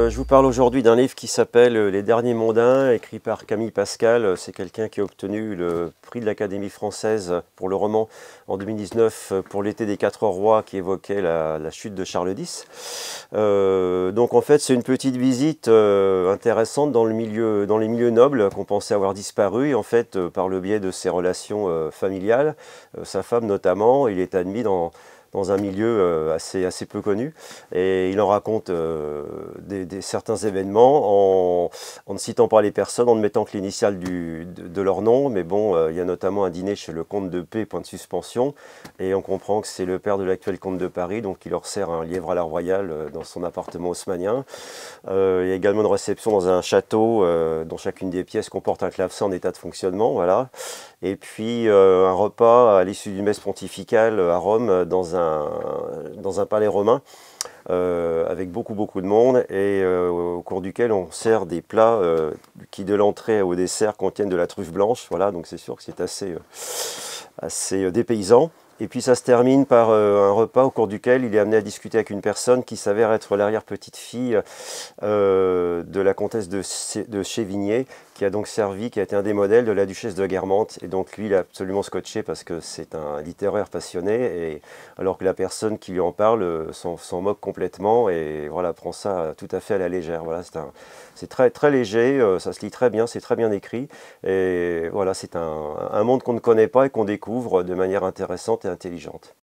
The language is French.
Euh, je vous parle aujourd'hui d'un livre qui s'appelle euh, Les Derniers Mondains, écrit par Camille Pascal. Euh, c'est quelqu'un qui a obtenu le prix de l'Académie française pour le roman en 2019 pour l'été des quatre rois qui évoquait la, chute de Charles X. donc en fait c'est une petite visite intéressante dans, les milieux nobles qu'on pensait avoir disparu. En fait par le biais de ses relations familiales, sa femme notamment, il est admis dans dans un milieu euh, assez, assez peu connu. Et il en raconte euh, des, certains événements en, en, ne citant pas les personnes, en ne mettant que l'initiale de, de, leur nom. Mais bon, euh, il y a notamment un dîner chez le comte de Paix, point de suspension. Et on comprend que c'est le père de l'actuel comte de Paris, donc il leur sert un lièvre à la royale dans son appartement haussmanien. il y a également une réception dans un château dont chacune des pièces comporte un clavecin en état de fonctionnement. Voilà. Et puis un repas à l'issue d'une messe pontificale à Rome dans un dans un palais romain euh, avec beaucoup beaucoup de monde et euh, au cours duquel on sert des plats euh, qui de l'entrée au dessert contiennent de la truffe blanche. Voilà, donc c'est sûr que c'est assez, assez dépaysant. Et puis ça se termine par un repas au cours duquel il est amené à discuter avec une personne qui s'avère être l'arrière-petite-fille de la comtesse de, de Chévigné, qui a donc servi, qui a été un des modèles de la duchesse de Guermantes. Et donc lui, il est absolument scotché parce que c'est un littéraire passionné, et alors que la personne qui lui en parle euh, s'en moque complètement et voilà, prend ça tout à fait à la légère. Voilà, c'est très, très léger, euh, ça se lit très bien, c'est très bien écrit. Et voilà, c'est un monde qu'on ne connaît pas et qu'on découvre de manière intéressante et intelligente.